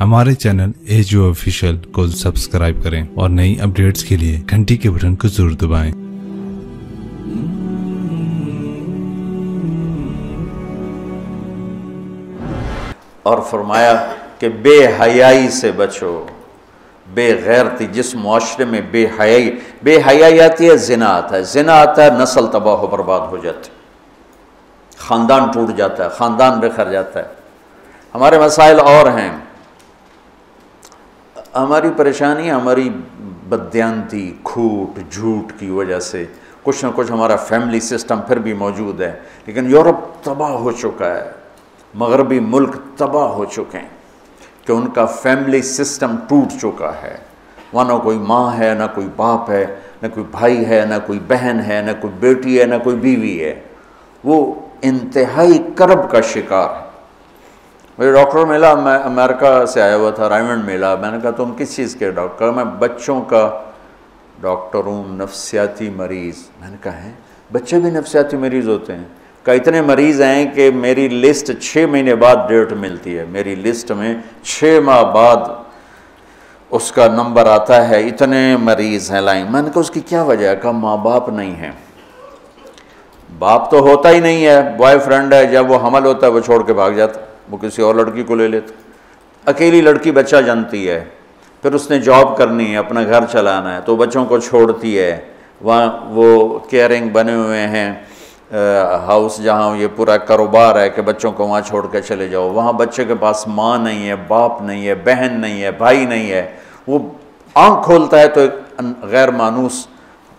हमारे channel as official को subscribe करें और नई अपडेट्स के लिए घंटी के बटन को ज़रूर दबाएँ। और फरमाया कि बेहयाई से बचो, बेगैरती, जिस मुआरे में बेहयाई बेहयाई आती है, जिना आता है। जिना आता है, नस्ल तबाह बर्बाद हो जाती ख़ानदान टूट जाता है, ख़ानदान बिखर जाता है। हमारे मसाइल और हैं। हमारी परेशानी, हमारी बदयांती, खूट, झूठ की वजह से। कुछ ना कुछ हमारा फैमिली सिस्टम फिर भी मौजूद है, लेकिन यूरोप तबाह हो चुका है, मगरबी मुल्क तबाह हो चुके हैं, कि उनका फैमिली सिस्टम टूट चुका है। वहाँ ना कोई माँ है, ना कोई बाप है, ना कोई भाई है, ना कोई बहन है, ना कोई बेटी है, ना कोई बीवी है। वो इंतहाई करब का शिकार है। मुझे डॉक्टर मिला, मैं अमेरिका से आया हुआ था, रायमंड मिला। मैंने कहा, तुम किस चीज़ के डॉक्टर? मैं बच्चों का डॉक्टर हूँ, नफसियाती मरीज़। मैंने कहा, है? बच्चे भी नफसियाती मरीज़ होते हैं? कहा, इतने मरीज़ हैं कि मेरी लिस्ट छः महीने बाद डेट मिलती है। मेरी लिस्ट में छः माह बाद उसका नंबर आता है, इतने मरीज़ हैं लाइन। मैंने कहा, उसकी क्या वजह है? कहा, माँ बाप नहीं है। बाप तो होता ही नहीं है, बॉयफ्रेंड है, जब वो हमल होता है, वो छोड़ के भाग जाता वो किसी और लड़की को ले लेता। अकेली लड़की बच्चा जानती है, फिर उसने जॉब करनी है, अपना घर चलाना है तो बच्चों को छोड़ती है। वहाँ वो केयरिंग बने हुए हैं हाउस जहाँ ये पूरा कारोबार है कि बच्चों को वहाँ छोड़ कर चले जाओ। वहाँ बच्चे के पास माँ नहीं है, बाप नहीं है, बहन नहीं है, भाई नहीं है। वो आँख खोलता है तो एक गैर मानूस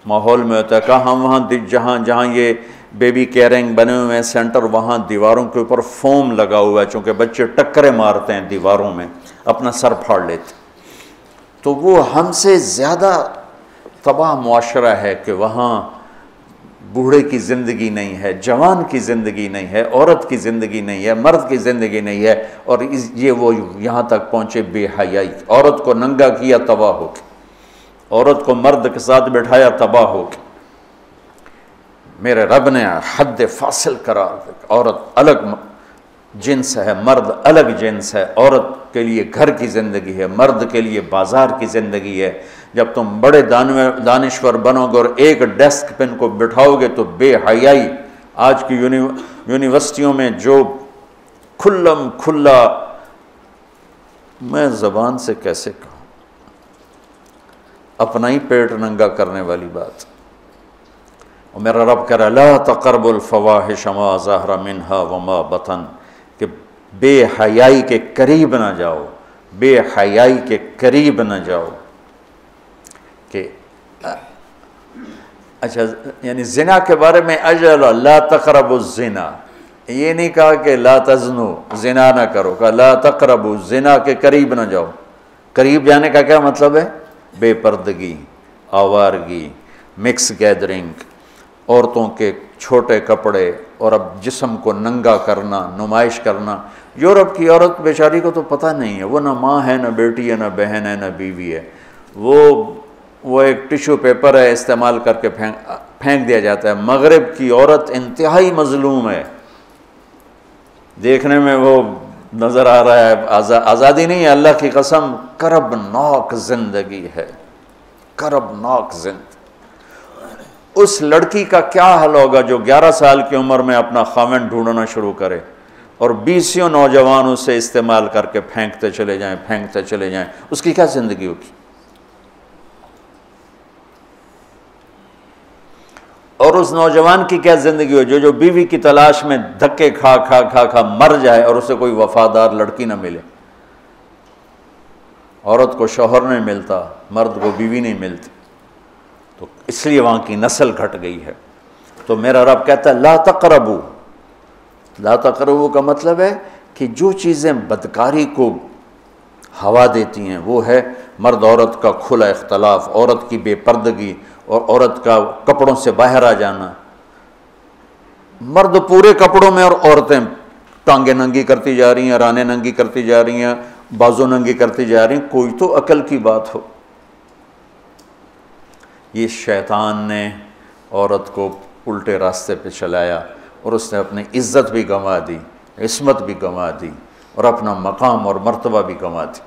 माहौल में होता है। कहाँ वहाँ जहाँ जहाँ ये बेबी केयरिंग बने हुए हैं सेंटर, वहाँ दीवारों के ऊपर फोम लगा हुआ है, चूँकि बच्चे टक्करे मारते हैं दीवारों में, अपना सर फाड़ लेते तो वो हमसे ज़्यादा तबाह मुआशरा है कि वहाँ बूढ़े की ज़िंदगी नहीं है, जवान की ज़िंदगी नहीं है, औरत की ज़िंदगी नहीं है, मर्द की ज़िंदगी नहीं है, और इस, ये वो यहाँ तक पहुँचे बेहयाई। औरत को नंगा किया तबाह हो औरत को मर्द के साथ बैठाया तबाह हो मेरे रब ने हद फासिल करार औरत अलग जिन्स है, मर्द अलग जिन्स है। औरत के लिए घर की ज़िंदगी है, मर्द के लिए बाज़ार की ज़िंदगी है। जब तुम बड़े दानवे दानश्वर बनोगे और एक डेस्क पे इनको बिठाओगे तो बेहयाई। आज की यूनि यूनिवर्सिटियों में जो खुल्लम खुल्ला, मैं ज़बान से कैसे कहूँ? अपना ही पेट नंगा करने वाली बात। और मेरा रब कह रहा ला तकरबुलफवाहिशमा ज़हरा मिनहा वमा बतन, कि बेहयाई के करीब ना जाओ, बेहयाई के करीब ना जाओ। कि अच्छा यानी जिना के बारे में अजल, ला तकरब जिना। ये नहीं कहा कि ला तजनो, जिना ना करो, कहा ला तकरब जिना के करीब ना जाओ। करीब जाने का क्या मतलब है? बेपर्दगी, आवारगी, मिक्स गैदरिंग। औरतों के छोटे कपड़े और अब जिसम को नंगा करना नुमाइश करना। यूरोप की औरत बेचारी को तो पता नहीं है वो ना माँ है ना बेटी है ना बहन है ना बीवी है। वो वो एक टिश्यू पेपर है इस्तेमाल करके फेंक फेंक दिया जाता है। मगरब की औरत इंतहाई मजलूम है। देखने में वो नज़र आ रहा है आज़ा, आज़ादी नहीं है अल्लाह की कसम करब करबनाक ज़िंदगी है। करबनाक जिंद उस लड़की का क्या हल होगा जो 11 साल की उम्र में अपना खामन ढूंढना शुरू करे? और बीसियों नौजवान उसे इस्तेमाल करके फेंकते चले जाएँ, फेंकते चले जाएँ। उसकी क्या ज़िंदगी होगी? और उस नौजवान की क्या ज़िंदगी हो जो जो बीवी की तलाश में धक्के खा खा खा खा मर जाए और उसे कोई वफादार लड़की ना मिले। औरत को शोहर नहीं मिलता, मर्द को बीवी नहीं मिलती। तो इसलिए वहाँ की नस्ल घट गई है। तो मेरा रब कहता है, ला तकरबू। ला तकरबू का मतलब है कि जो चीज़ें बदकारी को हवा देती हैं, वो है मर्द औरत का खुला इख्तलाफ, औरत की बेपर्दगी और औरत का कपड़ों से बाहर आ जाना। मर्द पूरे कपड़ों में और औरतें टांगे नंगी करती जा रही हैं, राने नंगी करती जा रही हैं, बाजू नंगी करती जा रही हैं, कोई तो अकल की बात हो। ये शैतान ने औरत को उल्टे रास्ते पे चलाया और उसने अपनी इज़्ज़त भी गंवा दी, इसमत भी गंवा दी और अपना मकाम और मर्तबा भी कमाती